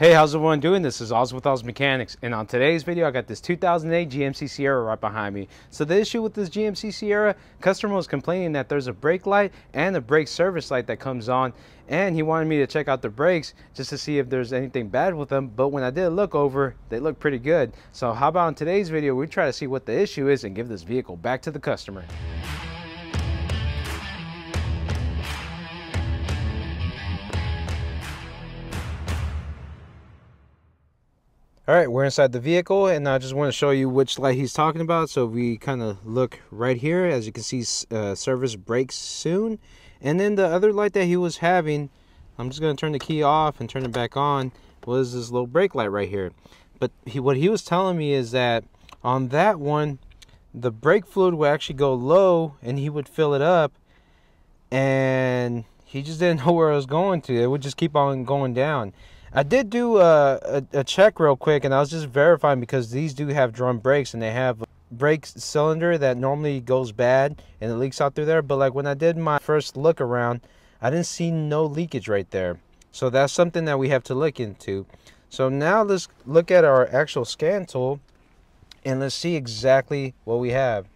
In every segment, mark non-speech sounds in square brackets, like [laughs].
Hey, how's everyone doing? This is Oz with Oz Mechanics, and on today's video, I got this 2008 GMC Sierra right behind me. So the issue with this GMC Sierra, customer was complaining that there's a brake light and a brake service light that comes on, and he wanted me to check out the brakes just to see if there's anything bad with them. But when I did look over, they look pretty good. So how about in today's video, we try to see what the issue is and give this vehicle back to the customer. All right, we're inside the vehicle and I just want to show you which light he's talking about. So we kind of look right here, as you can see, uh, service brakes soon. And then the other light that he was having, I'm just going to turn the key off and turn it back on, was this little brake light right here. But he, what he was telling me is that on that one, the brake fluid would actually go low and he would fill it up and he just didn't [laughs] know where it was going to. It would just keep on going down. I did do a, a, a, check real quick, and I was just verifying because these do have drum brakes, and they have brake cylinder that normally goes bad and it leaks out through there. But like when I did my first look around, I didn't see no leakage right there. So that's something that we have to look into. So now let's look at our actual scan tool, and let's see exactly what we have.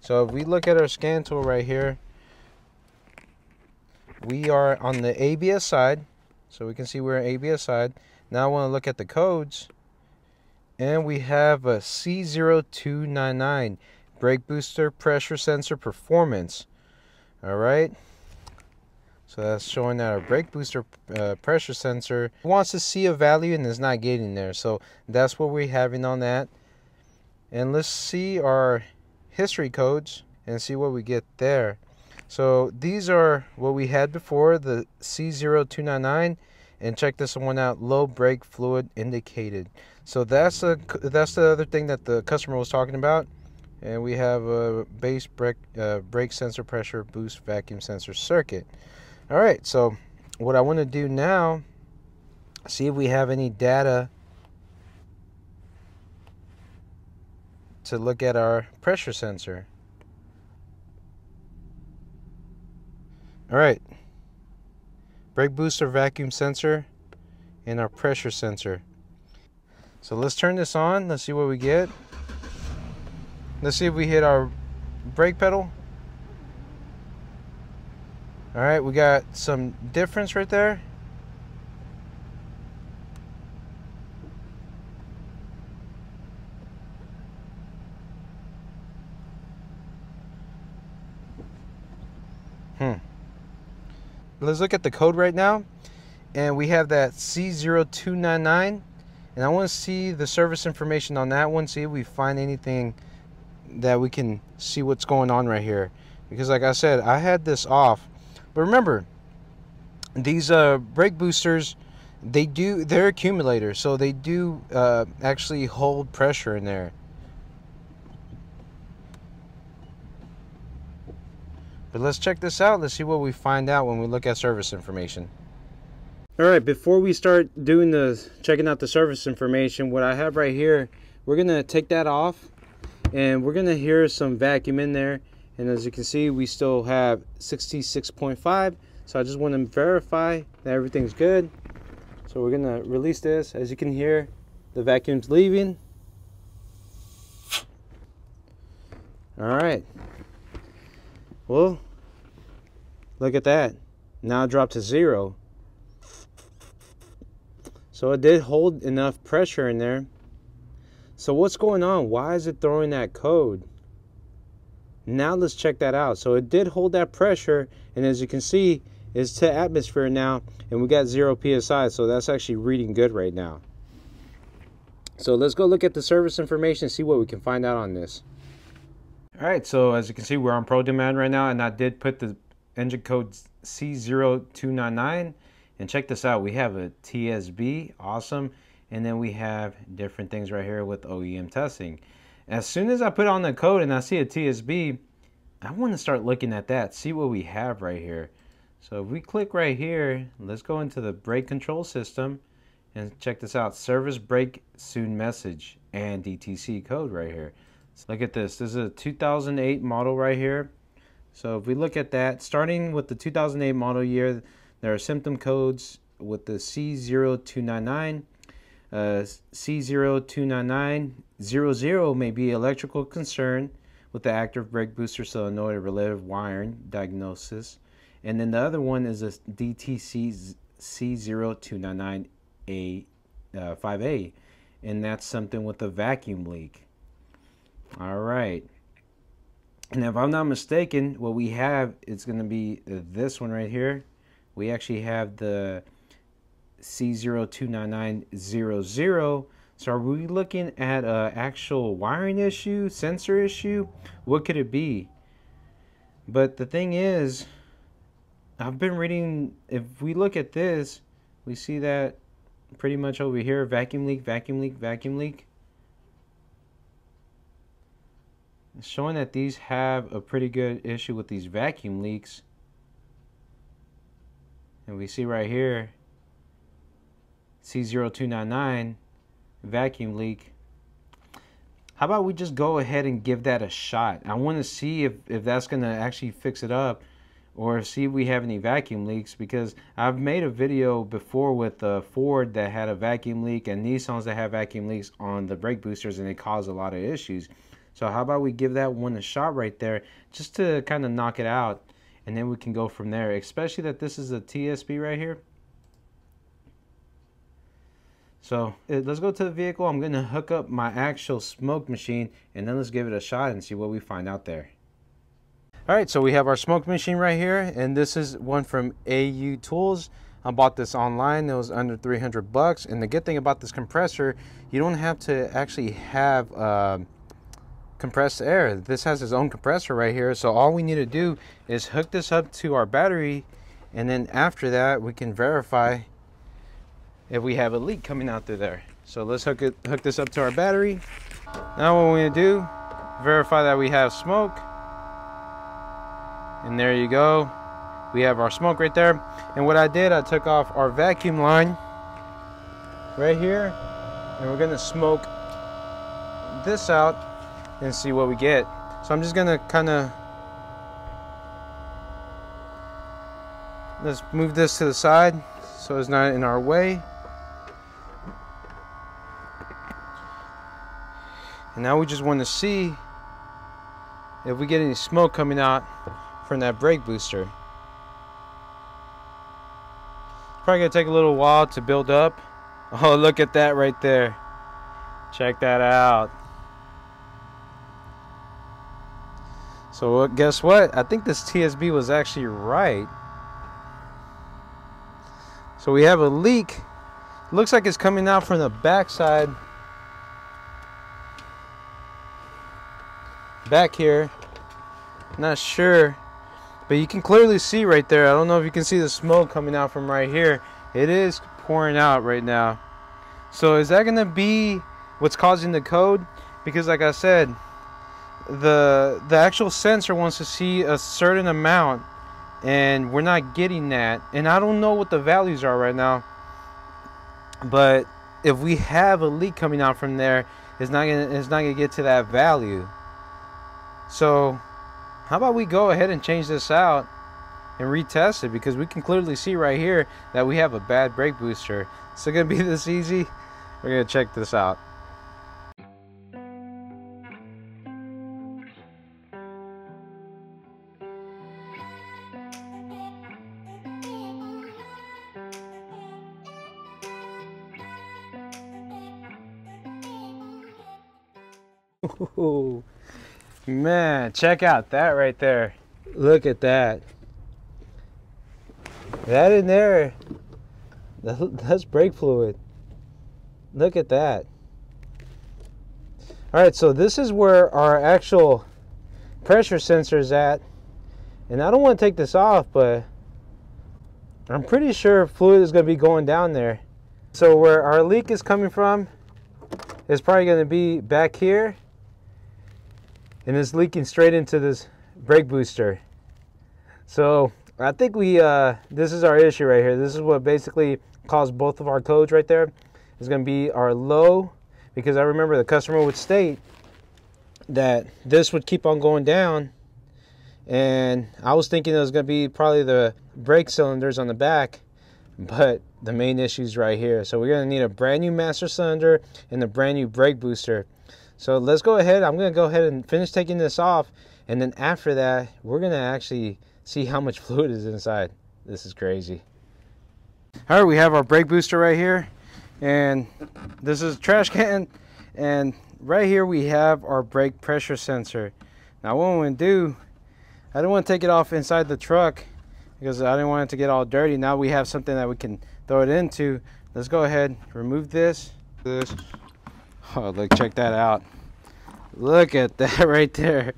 So if we look at our scan tool right here, we are on the ABS side so we can see we're on ABS side. Now I want to look at the codes. And we have a C0299 brake booster pressure sensor performance. All right. So that's showing that our brake booster uh, pressure sensor wants to see a value and is not getting there. So that's what we're having on that. And let's see our history codes and see what we get there. So these are what we had before, the C0299, and check this one out, low brake fluid indicated. So that's a that's the other thing that the customer was talking about. And we have a base brake uh, brake sensor pressure boost vacuum sensor circuit. All right, so what I want to do now, see if we have any data to look at our pressure sensor. All right. Brake booster vacuum sensor and our pressure sensor. So let's turn this on. Let's see what we get. Let's see if we hit our brake pedal. All right, we got some difference right there. Let's look at the code right now. And we have that C0299. And I want to see the service information on that one, see if we find anything that we can see what's going on right here. Because like I said, I had this off. But remember, these uh, brake boosters, they do, they're accumulators. So they do uh, actually hold pressure in there. But let's check this out. Let's see what we find out when we look at service information. All right, before we start doing the checking out the service information, what I have right here, we're gonna take that off and we're gonna hear some vacuum in there. And as you can see, we still have 66.5. So I just want to verify that everything's good. So we're gonna release this. As you can hear, the vacuum's leaving. All right, well, look at that. Now dropped to zero. So it did hold enough pressure in there. So what's going on? Why is it throwing that code? Now let's check that out. So it did hold that pressure, and as you can see, it's to atmosphere now, and we got zero PSI, so that's actually reading good right now. So let's go look at the service information and see what we can find out on this. All right, so as you can see, we're on ProDemand right now, and I did put the engine code C0299. And check this out, we have a TSB, awesome. And then we have different things right here with OEM testing. As soon as I put on the code and I see a TSB, I want to start looking at that, see what we have right here. So if we click right here, let's go into the brake control system and check this out, service brake soon message and DTC code right here. So look at this. This is a 2008 model right here. So if we look at that, starting with the 2008 model year, there are symptom codes with the C0299. Uh, C0299000 may be electrical concern with the active brake booster solenoid relative wiring diagnosis. And then the other one is a DTC C0299A uh, 5A, and that's something with a vacuum leak. All right. And if I'm not mistaken, what we have is going to be this one right here. We actually have the C029900. So are we looking at an actual wiring issue, sensor issue? What could it be? But the thing is, I've been reading, if we look at this, we see that pretty much over here, vacuum leak, vacuum leak, vacuum leak. Showing that these have a pretty good issue with these vacuum leaks. And we see right here, C0299 vacuum leak. How about we just go ahead and give that a shot? I want to see if, if that's going to actually fix it up or see if we have any vacuum leaks because I've made a video before with a Ford that had a vacuum leak and Nissans that have vacuum leaks on the brake boosters and it caused a lot of issues. So how about we give that one a shot right there just to kind of knock it out and then we can go from there especially that this is a TSB right here. So let's go to the vehicle. I'm going to hook up my actual smoke machine and then let's give it a shot and see what we find out there. All right, so we have our smoke machine right here, and this is one from AU Tools. I bought this online, it was under 300 bucks. And the good thing about this compressor, you don't have to actually have uh, compressed air. This has its own compressor right here. So all we need to do is hook this up to our battery. And then after that, we can verify if we have a leak coming out through there. So let's hook it, hook this up to our battery. Now what we're gonna do, verify that we have smoke. And there you go. We have our smoke right there. And what I did, I took off our vacuum line right here. And we're gonna smoke this out and see what we get. So I'm just gonna kinda, let's move this to the side so it's not in our way. And now we just want to see if we get any smoke coming out from that brake booster. Probably gonna take a little while to build up. [laughs] Oh, look at that right there. Check that out. So uh, guess what? I think this TSB was actually right. So we have a leak. Looks like it's coming out from the backside. Back here. Not sure. But you can clearly see right there. I don't know if you can see the smoke coming out from right here. It is pouring out right now. So is that going to be what's causing the code? Because like I said, the the actual sensor wants to see a certain amount and we're not getting that. And I don't know what the values are right now. But if we have a leak coming out from there, it's not gonna it's not gonna get to that value. So how about we go ahead and change this out and retest it because we can clearly see right here that we have a bad brake booster. Is it going to be [laughs] this easy? We're going to check this out. Man, check out that right there. Look at that. That in there, that's brake fluid. Look at that. All right, so this is where our actual pressure sensor is at. And I don't want to take this off, but I'm pretty sure fluid is going to be going down there. So where our leak is coming from is probably going to be back here and it's leaking straight into this brake booster. So I think we, uh, this is our issue right here. This is what basically caused both of our codes right there. It's gonna be our low, because I remember the customer would state that this would keep on going down. And I was thinking it was gonna be probably the brake cylinders on the back, but the main issue is right here. So we're gonna need a brand new master cylinder and a brand new brake booster. So let's go ahead. I'm gonna go ahead and finish taking this off. And then after that, we're gonna actually see how much [laughs] fluid is inside. This is crazy. All right, we have our brake booster right here. And this is a trash can. And right here we have our brake pressure sensor. Now what I'm gonna do, I don't wanna take it off inside the truck because I didn't want it to get all dirty. Now we have something that we can throw it into. Let's go ahead, remove this. This. [laughs] Oh, look, check that out. Look at [laughs] that right there.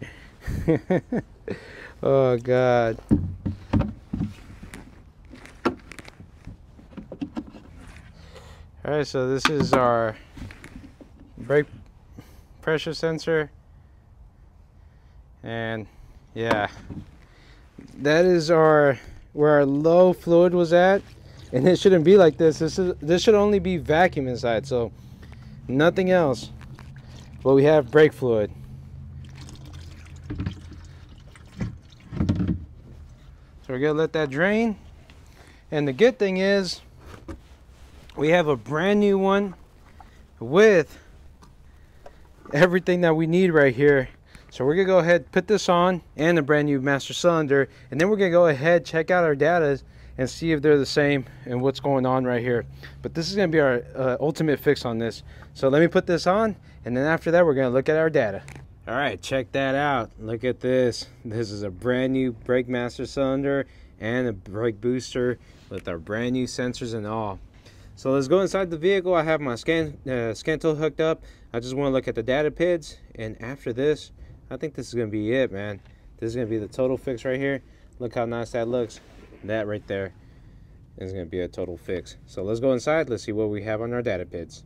[laughs] oh, God. All right, so this is our brake pressure sensor. And yeah, that is our where our low fluid was at and it shouldn't be like this this is this should only be vacuum inside so nothing else. But we have brake fluid. So we're gonna let that drain. And the good thing is we have a brand new one with everything that we need right here. So we're gonna go ahead, put this on and a brand new master cylinder, and then we're gonna go ahead, check out our data and see if they're the same and what's going on right here. But this is gonna be our uh, ultimate fix on this. So let me put this on, and then after that, we're gonna look at our data. All right, check that out. Look at this. This is a brand new brake master cylinder and a brake booster with our brand new sensors and all. So let's go inside the vehicle. I have my scan uh, scan tool hooked up. I just want to look at the data PIDs, and after this, I think this is going to be it, man. This is going to be the total fix right here. Look how nice that looks. That right there is going to be a total fix. So let's go inside. Let's see what we have on our data PIDs.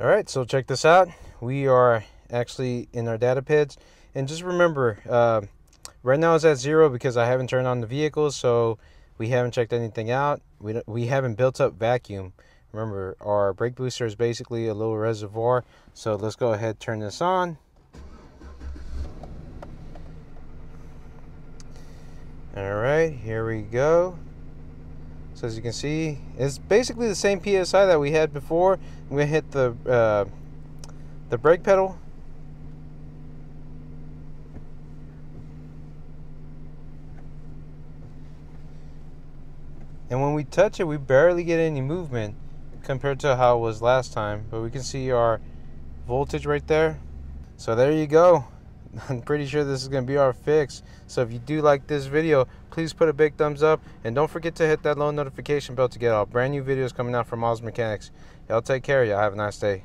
All right, so check this out. We are actually in our data PIDs. And just remember, uh, right now it's at zero because I haven't turned on the vehicle. So we haven't checked anything out. We, we haven't built up vacuum. Remember, our brake booster is basically a little reservoir. So let's go ahead turn this on. All right here we go. So as you can see it's basically the same psi that we had before. Gonna hit the uh, the brake pedal. And when we touch it we barely get any movement compared to how it was last time but we can see our voltage right there. So there you go [laughs] I'm pretty sure this is going to be our fix. So if you do like this video, please put a big thumbs up. And don't forget to hit that little notification bell to get all brand new videos coming out from Oz Mechanics. Y'all take care. Of y'all have a nice day.